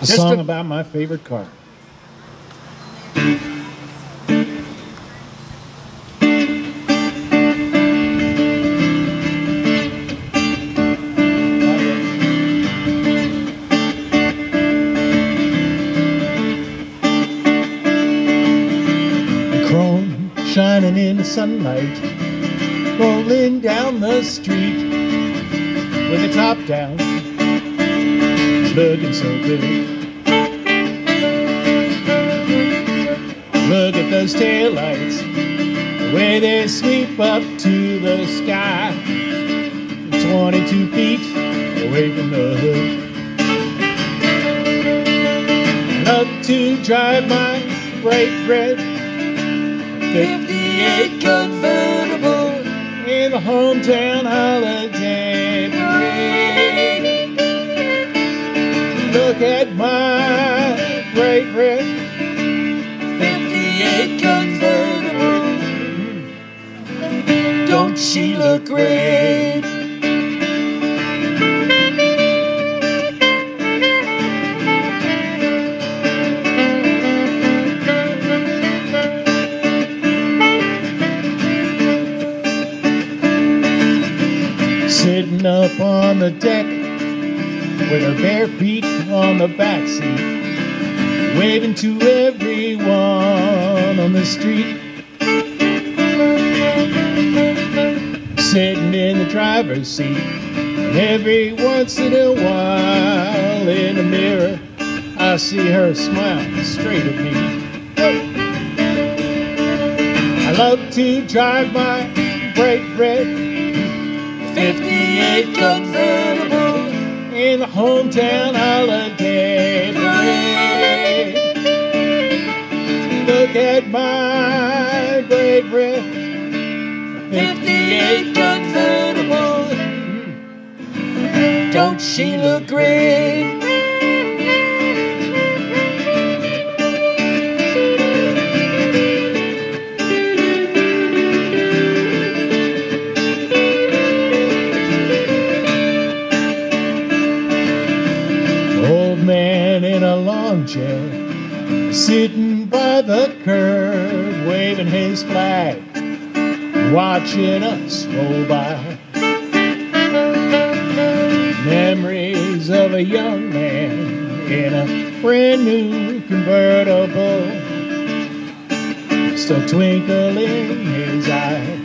A song about my favorite car. Chrome shining in the sunlight, rolling down the street with the top down, looking so good. Look at those taillights, the way they sweep up to the sky, 22 feet away from the hood. Love to drive my bright red 58 convertible in the hometown holiday Look at my bright red 58 convertible. Don't she look great? Sitting up on the deck with her bare feet on the back seat, waving to everyone on the street. Sitting in the driver's seat, and every once in a while in the mirror, I see her smile straight at me. I love to drive my bright red 58 convertible in hometown holiday. Look at my bright red 58 convertible. Don't she look great? Chair, sitting by the curb, waving his flag, watching us roll by. Memories of a young man in a brand new convertible, still twinkle in his eye.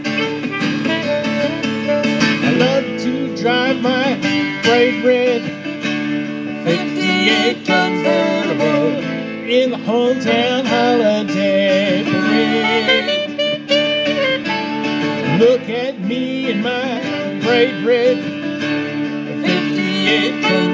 I love to drive my bright red 58 convertible in the hometown holiday parade. Look at me in my bright red 58